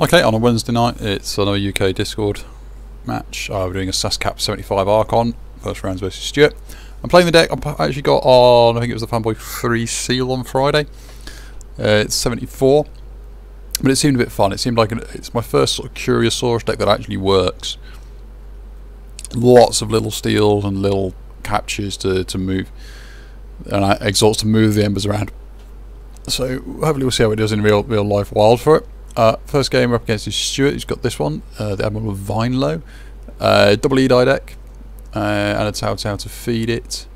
Okay, on a Wednesday night, it's another UK Discord match. Uh, we're doing a Sascap 75 Archon, first rounds versus Stuart. I'm playing the deck, I actually got on, I think it was the Fanboy 3 seal on Friday. Uh, it's 74, but it seemed a bit fun. It seemed like an, it's my first sort of Curia Saurus deck that actually works. Lots of little steals and little captures to, to move, and I exhaust to move the embers around. So hopefully we'll see how it does in real real life wild for it. Uh, first game we're up against is Stuart, who's got this one, uh, the Admiral of Vinelow. Uh, double E-die deck, uh, and a Tau to feed it.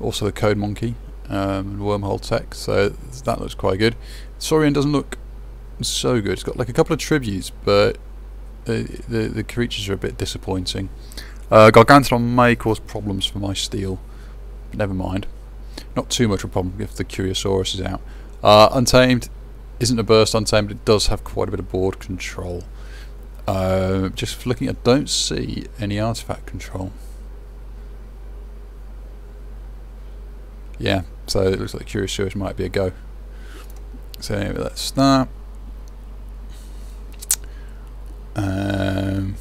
Also the Code Monkey, um, and Wormhole Tech, so that looks quite good. Saurian doesn't look so good. It's got like a couple of tributes, but the, the, the creatures are a bit disappointing. Uh, Gargantuan may cause problems for my steel. Never mind. Not too much of a problem if the Curia Saurus is out. Uh, Untamed isn't a burst on untamed, but it does have quite a bit of board control. Uh, just looking, I don't see any artifact control. Yeah, so it looks like Curious Curia Saurus might be a go. So let's start. Um,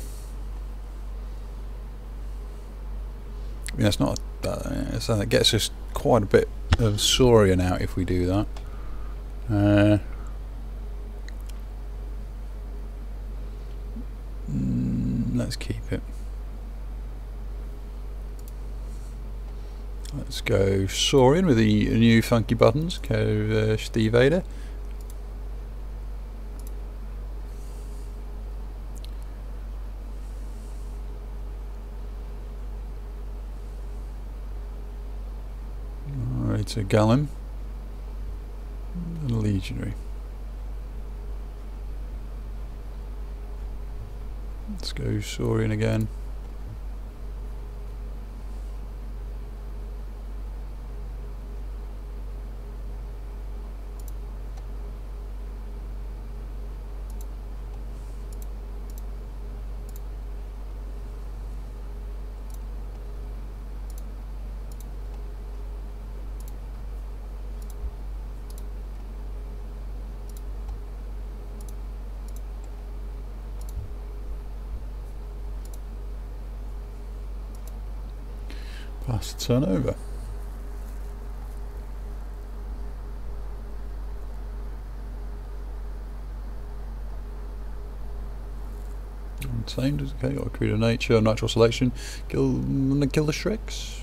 yeah, it's not that. So that gets us quite a bit of Saurian out if we do that. Uh, let's keep it. Let's go Saurian with the new funky buttons. Go uh, Steve. Alright, so Gallum. Legionary. Let's go Saurian again. Turn over. Same, okay, got a creed of nature, natural selection. Kill, kill the Shreks.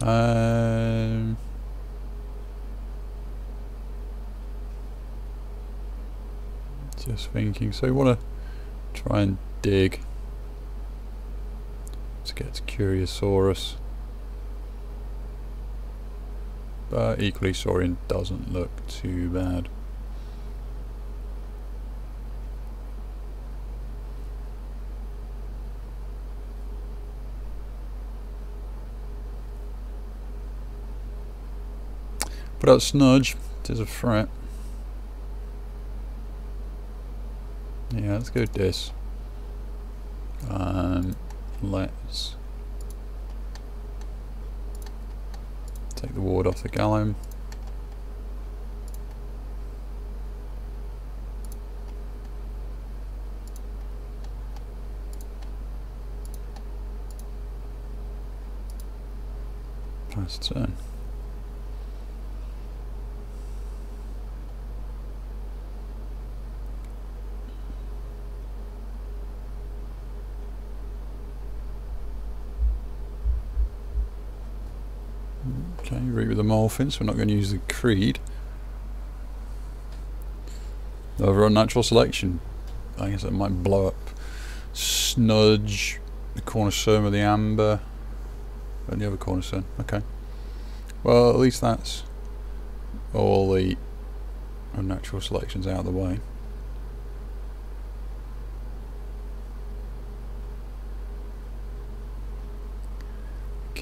Um, just thinking, so we want to try and dig to get to Curia Saurus. But equally Saurian doesn't look too bad. Put out Snudge, is a threat. Yeah, let's go this. Um, let's take the ward off the Gallum. Pass turn. Okay, so we're not going to use the Creed. Over on natural selection. I guess it might blow up Snudge, the Cornerstone of the Amber, and the other Cornerstone. Okay. Well, at least that's all the uh, unnatural selections out of the way.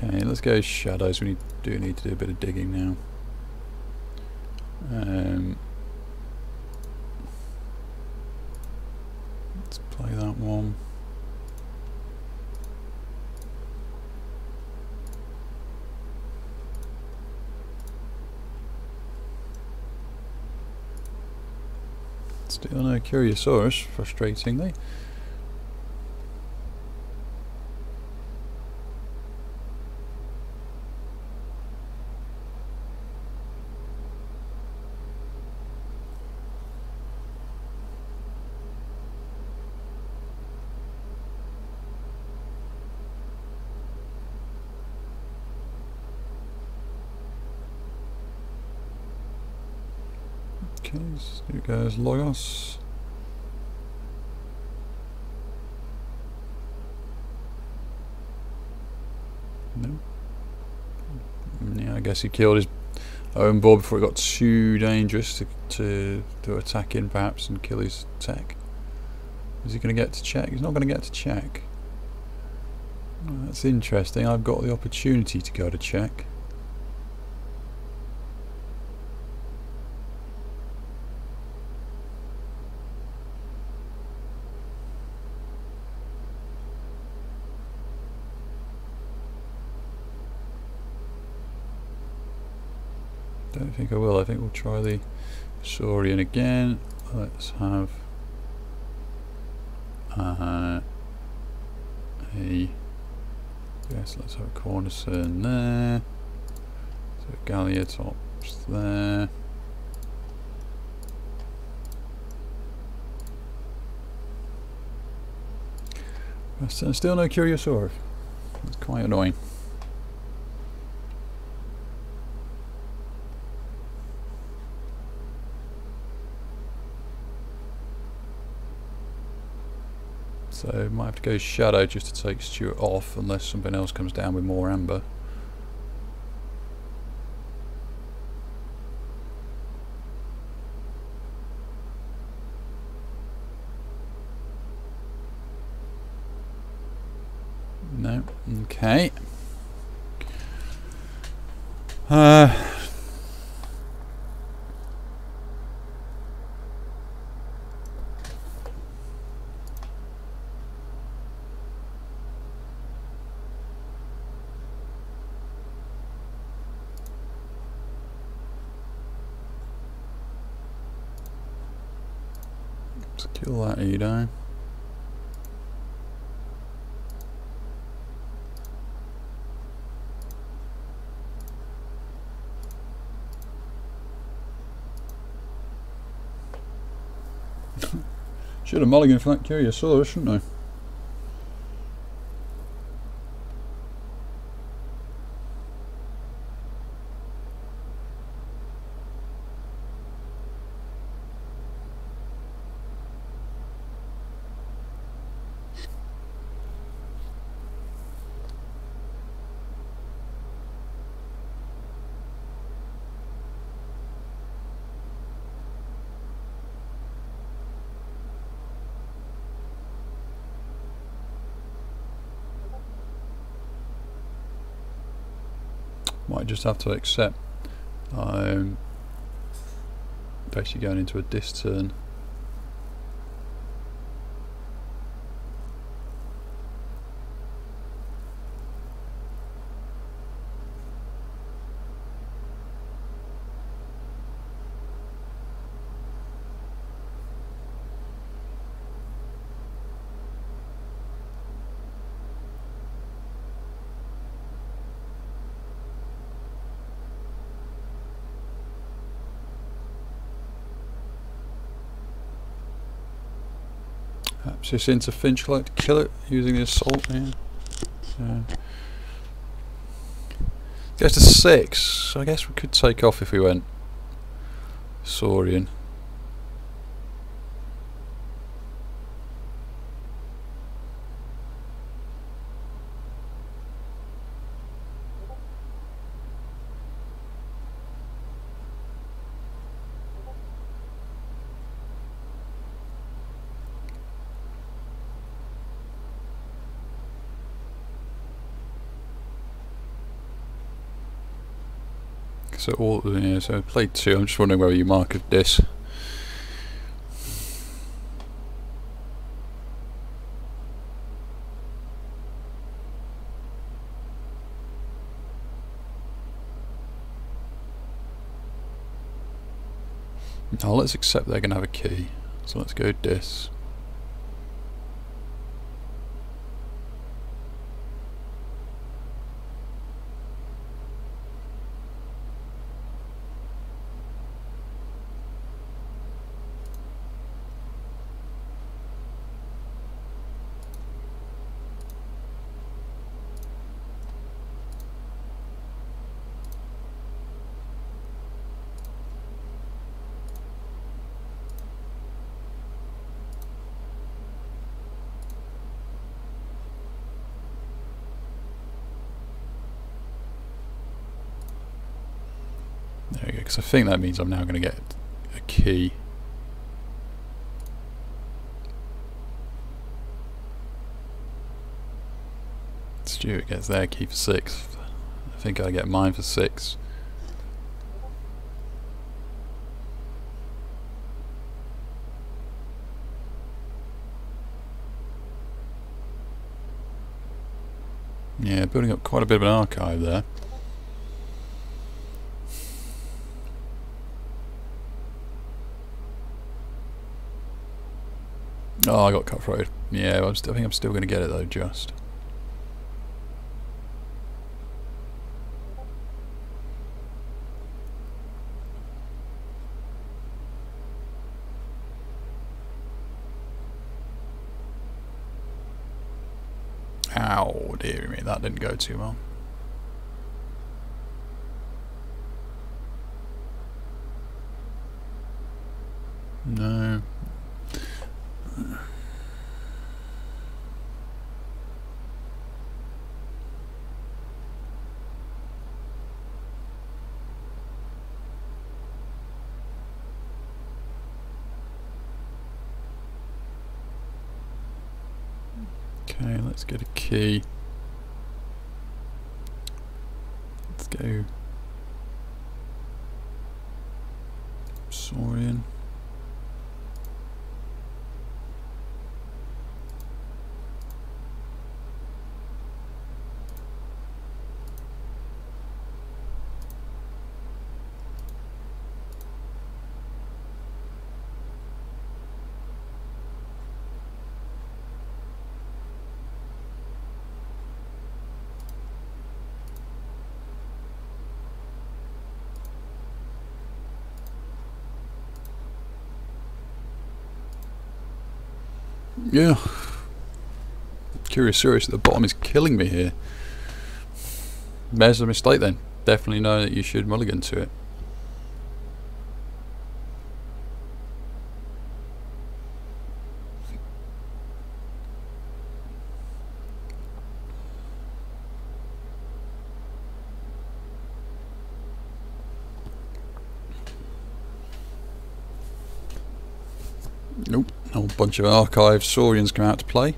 Okay, let's go shadows. We do need to do a bit of digging now. Um, let's play that one. Still no Curia Saurus, frustratingly. Okay, so here goes Logos. No. Yeah, I guess he killed his own boar before it got too dangerous to, to, to attack in perhaps and kill his tech. Is he going to get to check? He's not going to get to check. Oh, that's interesting. I've got the opportunity to go to check. Don't think I will. I think we'll try the Saurian again. Let's have uh, a yes. Let's have a Cornicen there. So Galliatops there. Still no Curia Saurus. It's quite annoying. So might have to go shadow just to take Stuart off unless something else comes down with more amber. No. Okay. Uh Kill that Edo. Should have mulligan for that Curia Saurus, shouldn't I? Might just have to accept I'm basically going into a dis turn Perhaps this into Finch like to kill it using the assault here. Uh, goes to six, so I guess we could take off if we went Saurian. So all yeah, so played two. I'm just wondering whether you mark this. Now let's accept they're going to have a key. So let's go this. Because I think that means I'm now going to get a key. Stuart gets their key for six. I think I get mine for six. Yeah, building up quite a bit of an archive there. Oh, I got cutthroat. Yeah, I'm still, I think I'm still going to get it though, just. Ow, dear me, that didn't go too well. No, Okay, let's get a key. Let's go. Saurian. Yeah. Curia Saurus at the bottom is killing me here. There's a mistake then. Definitely know that you should mulligan to it. Nope, whole bunch of archive saurians come out to play.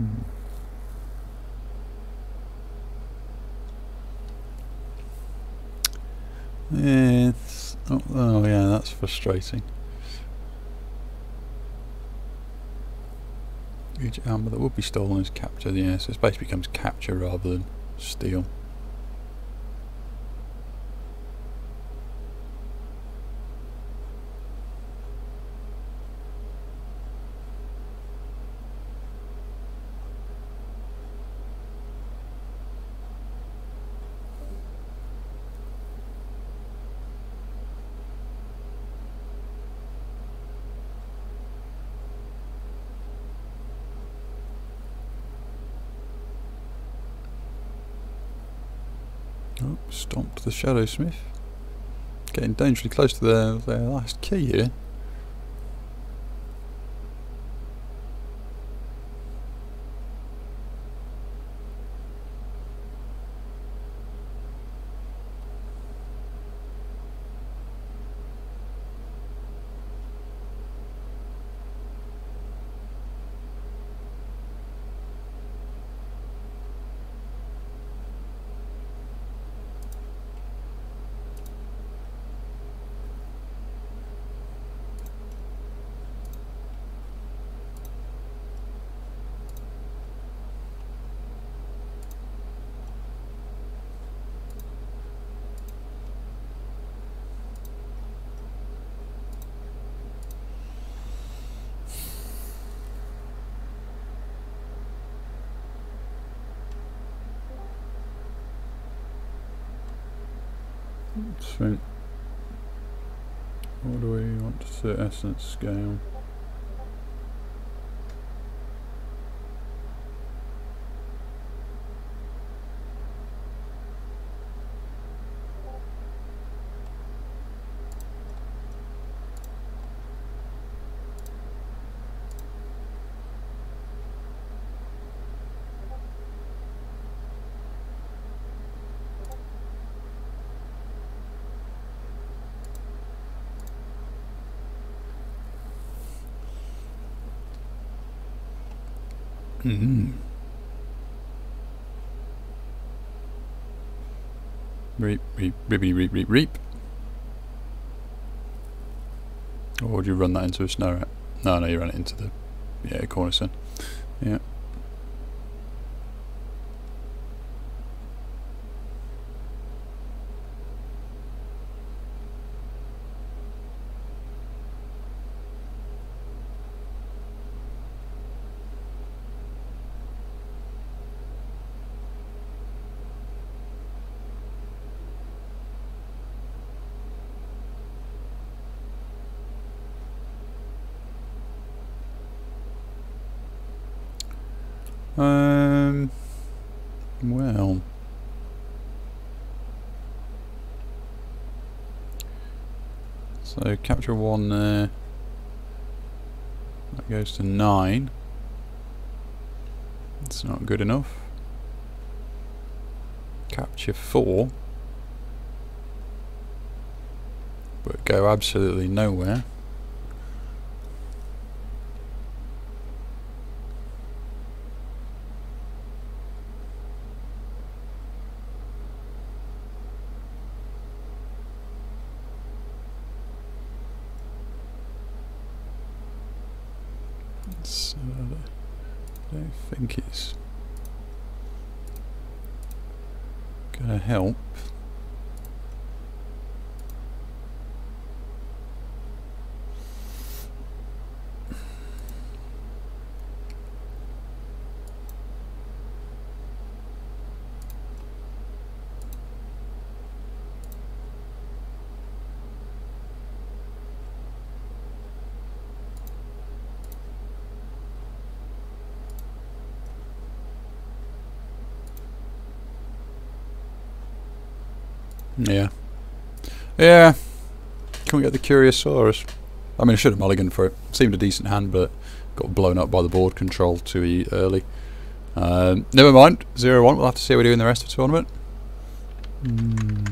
Hmm. Oh, oh yeah, that's frustrating. Each amber that would be stolen is captured, yeah, so basically becomes capture rather than steal. Oh, stomped the Shadow Smith. Getting dangerously close to their, their last key here. So, what do we want to set essence scale? Mm-hmm. Reap, reap, reap, reap, reap. Or would you run that into a snow? No, no, you run it into the yeah cornerstone. Yeah. Um. Well. So capture one there. That goes to nine. It's not good enough. Capture four. But go absolutely nowhere. So uh, I don't think it's gonna help. Yeah. Yeah. Can we get the Curia Saurus? I mean, I should have mulliganed for it. Seemed a decent hand, but got blown up by the board control too early. Um, never mind. 0-1. We'll have to see how we do in the rest of the tournament. Mm.